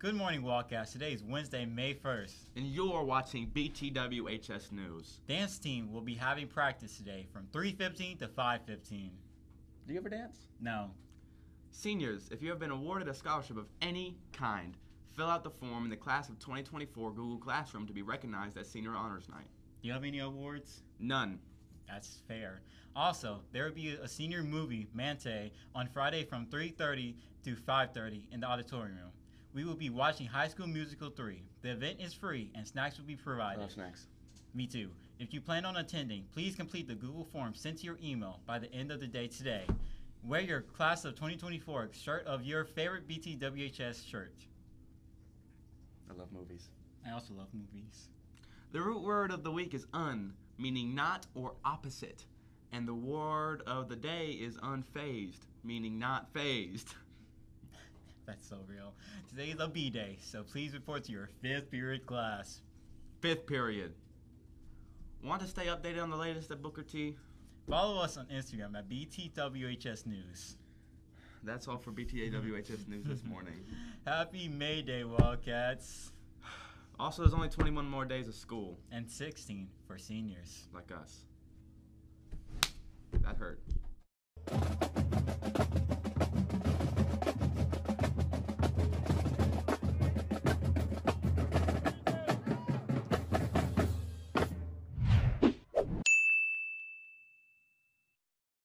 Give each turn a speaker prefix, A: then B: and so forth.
A: Good morning, Wildcats. Today is Wednesday, May 1st.
B: And you're watching BTWHS News.
A: Dance team will be having practice today from 3:15 to 5:15.
B: Do you ever dance?
A: No.
B: Seniors, if you have been awarded a scholarship of any kind, fill out the form in the class of 2024 Google Classroom to be recognized at Senior Honors Night.
A: Do you have any awards?
B: None.
A: That's fair. Also, there will be a senior movie, Mante, on Friday from 3:30 to 5:30 in the auditorium room. We will be watching High School Musical 3. The event is free and snacks will be provided.
B: Love snacks.
A: Me too. If you plan on attending, please complete the Google form sent to your email by the end of the day today. Wear your class of 2024 shirt of your favorite BTWHS shirt.
B: I love movies.
A: I also love movies.
B: The root word of the week is un, meaning not or opposite. And the word of the day is unfazed, meaning not fazed.
A: That's so real. Today is a B day, so please report to your fifth period class.
B: Fifth period. Want to stay updated on the latest at Booker T?
A: Follow us on Instagram at BTWHS News.
B: That's all for BTAWHS News this morning.
A: Happy May Day, Wildcats.
B: Also, there's only 21 more days of school,
A: And 16 for seniors.
B: like us. That hurt.